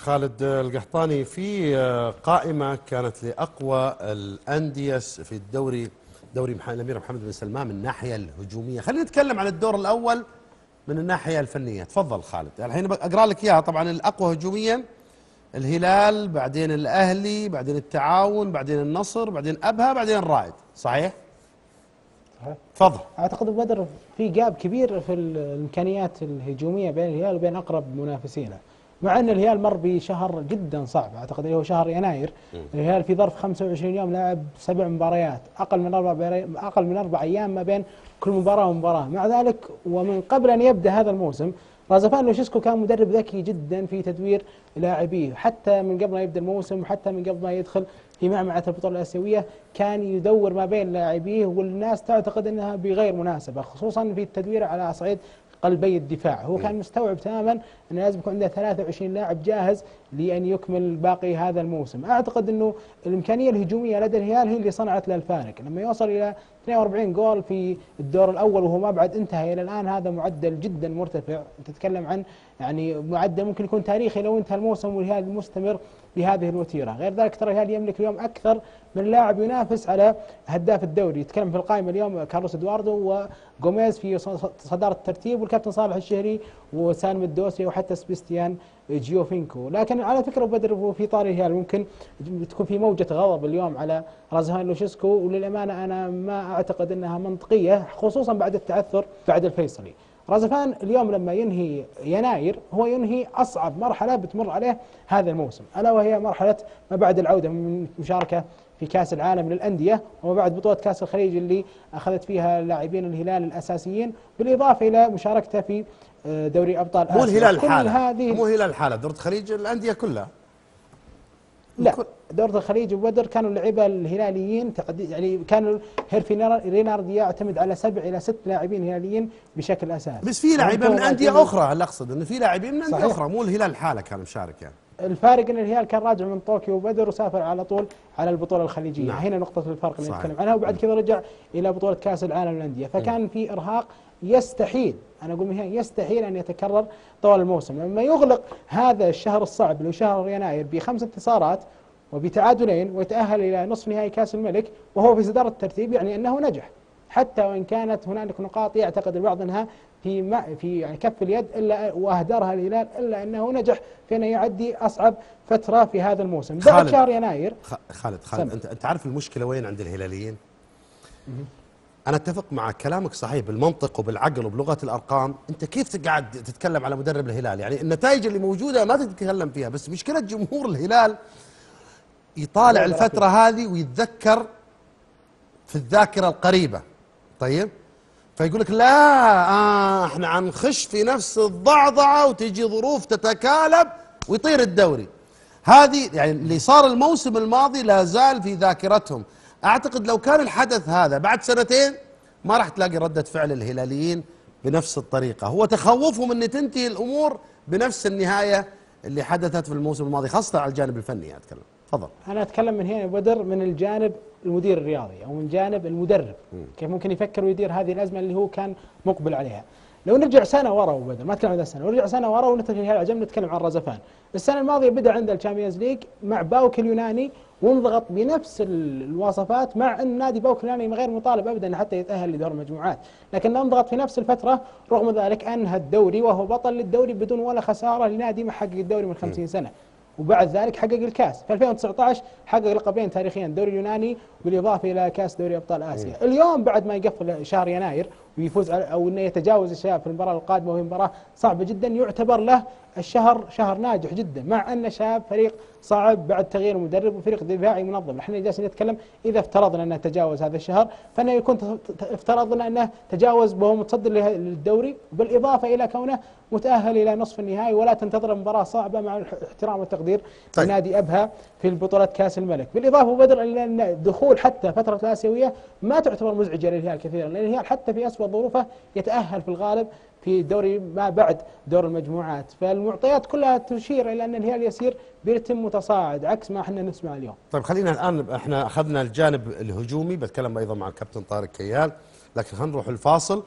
خالد القحطاني في قائمة كانت لأقوى الأندية في الدوري دوري الأمير محمد بن سلمان من الناحية الهجومية. خلينا نتكلم عن الدور الأول من الناحية الفنية. تفضل خالد. الحين أقرأ لك إياها. طبعا الأقوى هجوميا الهلال بعدين الأهلي بعدين التعاون بعدين النصر بعدين أبها بعدين الرائد. صحيح؟ تفضل. أعتقد بدر في جاب كبير في الإمكانيات الهجومية بين الهلال وبين أقرب منافسينه. مع أن الهلال مر بشهر جدا صعب. أعتقد اللي هو شهر يناير. الهلال في ظرف 25 يوم لعب سبع مباريات أقل من أربع أقل من أربع أيام ما بين كل مباراة ومباراة. مع ذلك ومن قبل أن يبدأ هذا الموسم رازفان لوشيسكو كان مدرب ذكي جدا في تدوير لاعبيه. حتى من قبل ما يبدأ الموسم وحتى من قبل ما يدخل في معمعة البطولة الآسيوية كان يدور ما بين لاعبيه والناس تعتقد أنها بغير مناسبة خصوصا في التدوير على صعيد قلبي الدفاع. هو كان مستوعب تماما أن لازم يكون عنده 23 لاعب جاهز لأن يكمل باقي هذا الموسم. أعتقد أنه الإمكانية الهجومية لدى الهلال هي اللي صنعت له الفارق لما يوصل إلى 42 جول في الدور الأول وهو ما بعد انتهى إلى الآن هذا معدل جدا مرتفع. تتكلم عن يعني معدل ممكن يكون تاريخي لو انتهى الموسم والهلال مستمر بهذه الوتيرة، غير ذلك ترى الهلال يملك اليوم أكثر من لاعب ينافس على هداف الدوري، يتكلم في القائمة اليوم كارلوس إدواردو وجوميز في صدارة الترتيب والكابتن صالح الشهري وسالم الدوسري وحتى سبيستيان جيوفينكو، لكن على فكرة بدر في طاري الهلال ممكن تكون في موجة غضب اليوم على رازفان لوشيسكو وللأمانة أنا ما أعتقد إنها منطقية خصوصا بعد التعثر بعد الفيصلي. رازفان اليوم لما ينهي يناير هو ينهي أصعب مرحلة بتمر عليه هذا الموسم ألا وهي مرحلة ما بعد العودة من مشاركة في كأس العالم للأندية وما بعد بطولة كأس الخليج اللي أخذت فيها لاعبين الهلال الأساسيين بالإضافة إلى مشاركته في آه، دوري أبطال مو آسيا. الهلال كل الحالة هذه مو الهلال الحالة دورة خليج الأندية كلها. لا دورة الخليج وبدر كانوا اللعيبة الهلاليين يعني كانوا هيرفي نار- رينارد يعتمد على سبع إلى ست لاعبين هلاليين بشكل اساسي بس في لاعبين من أندية أخرى اللي أقصد إنه في لاعبين من أندية. أخرى. مو الهلال الحالة كان مشارك يعني. الفارق إن الهلال كان راجع من طوكيو وبدر وسافر على طول على البطولة الخليجية نعم. نعم. هنا نقطة الفرق اللي. نتكلم عنها وبعد كذا رجع إلى بطولة كأس العالم للأندية فكان في إرهاق يستحيل أنا أقول هنا يستحيل أن يتكرر طوال الموسم لما يغلق هذا الشهر الصعب اللي هو شهر يناير بخمس انتصارات وبتعادلين ويتأهل إلى نصف نهائي كأس الملك وهو في صدارة الترتيب يعني أنه نجح حتى وإن كانت هنالك نقاط يعتقد البعض أنها في ما في يعني كف اليد إلا وأهدرها الهلال إلا أنه نجح في انه يعدي أصعب فترة في هذا الموسم بعد خالد. شهر يناير خالد خالد. أنت أنت عارف المشكلة وين عند الهلاليين؟ أنا أتفق مع كلامك صحيح بالمنطق وبالعقل وبلغة الأرقام، أنت كيف تقعد تتكلم على مدرب الهلال؟ يعني النتائج اللي موجودة ما تتكلم فيها، بس مشكلة جمهور الهلال يطالع الفترة هذه ويتذكر في الذاكرة القريبة. طيب؟ فيقول لك لا آه إحنا حنخش في نفس الضعضعة وتجي ظروف تتكالب ويطير الدوري. هذه يعني اللي صار الموسم الماضي لا زال في ذاكرتهم أعتقد لو كان الحدث هذا بعد سنتين ما راح تلاقي ردة فعل الهلاليين بنفس الطريقة هو تخوفهم إن تنتهي الأمور بنفس النهاية اللي حدثت في الموسم الماضي خاصة على الجانب الفني أتكلم تفضل. أنا أتكلم من هنا بدر من الجانب المدير الرياضي أو من جانب المدرب. كيف ممكن يفكر ويدير هذه الأزمة اللي هو كان مقبل عليها. لو نرجع سنة ورا بدر ما أتكلم عن السنة ونرجع سنة ورا ونترك الهلال عجنب نتكلم عن رزفان. السنة الماضية بدأ عنده ال Champions League مع باوك اليوناني وانضغط بنفس ال- الوصفات مع إن نادي باوك اليوناني غير مطالب ابدا حتى يتأهل لدور المجموعات لكن انضغط في نفس الفترة رغم ذلك أنهى الدوري وهو بطل للدوري بدون ولا خسارة لنادي ما حقق الدوري من 50 سنة. وبعد ذلك حقق الكاس. في 2019 حقق لقبين تاريخيا الدوري اليوناني بالإضافة إلى كاس دوري أبطال آسيا. اليوم بعد ما يقفل شهر يناير ويفوز على أو إنه يتجاوز الشباب في المباراة القادمة وهي مباراة صعبة جدا يعتبر له الشهر شهر ناجح جدا. مع أن شاب فريق صعب بعد تغيير المدرب وفريق دفاعي منظم. إحنا جالسين نتكلم إذا افترضنا أنه تجاوز هذا الشهر فإنه يكون افترضنا أنه تجاوز وهو متصدر للدوري بالإضافة إلى كونه متأهل إلى نصف النهائي ولا تنتظر مباراة صعبة مع الاحترام والتقدير طيب. لنادي أبها في البطولة كأس الملك. بالإضافة بدر إلى أن دخول حتى فترة الآسيوية ما تعتبر مزعجة للهلال كثيرا لأن الهلال حتى في اسوء ظروفه يتأهل في الغالب في دوري ما بعد دور المجموعات. فالمعطيات كلها تشير إلى أن الهلال يسير برتم متصاعد عكس ما إحنا نسمع اليوم. طيب خلينا الآن إحنا أخذنا الجانب الهجومي بتكلم أيضا مع الكابتن طارق كيال. لكن خلينا نروح الفاصل